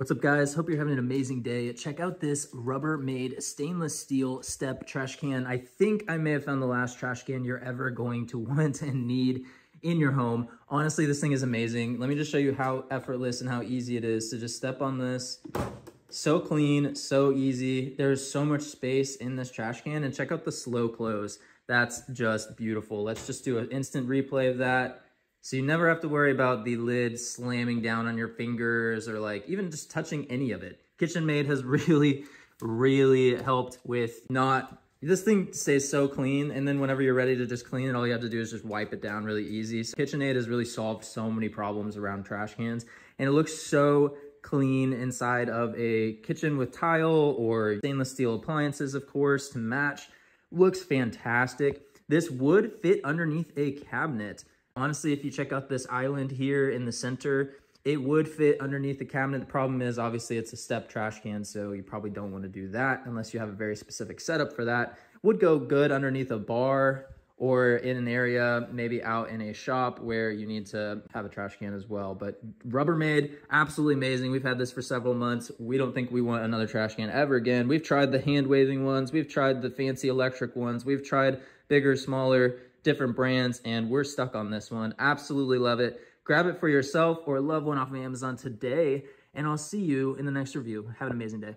What's up guys? Hope you're having an amazing day. Check out this Rubbermaid stainless steel step trash can. I think I may have found the last trash can you're ever going to want and need in your home. Honestly, this thing is amazing. Let me just show you how effortless and how easy it is to just step on this. So clean, so easy. There's so much space in this trash can and check out the slow close. That's just beautiful. Let's just do an instant replay of that. So you never have to worry about the lid slamming down on your fingers or like even just touching any of it. KitchenAid has really, really helped with not, this thing stays so clean and then whenever you're ready to just clean it, all you have to do is just wipe it down really easy. So KitchenAid has really solved so many problems around trash cans and it looks so clean inside of a kitchen with tile or stainless steel appliances, of course, to match. Looks fantastic. This would fit underneath a cabinet. Honestly, if you check out this island here in the center, it would fit underneath the cabinet. The problem is obviously it's a step trash can, so you probably don't want to do that unless you have a very specific setup for that. Would go good underneath a bar or in an area, maybe out in a shop where you need to have a trash can as well. But Rubbermaid, absolutely amazing. We've had this for several months. We don't think we want another trash can ever again. We've tried the hand waving ones. We've tried the fancy electric ones. We've tried bigger, smaller, different brands, and we're stuck on this one. Absolutely love it. Grab it for yourself or a loved one off of Amazon today, and I'll see you in the next review. Have an amazing day.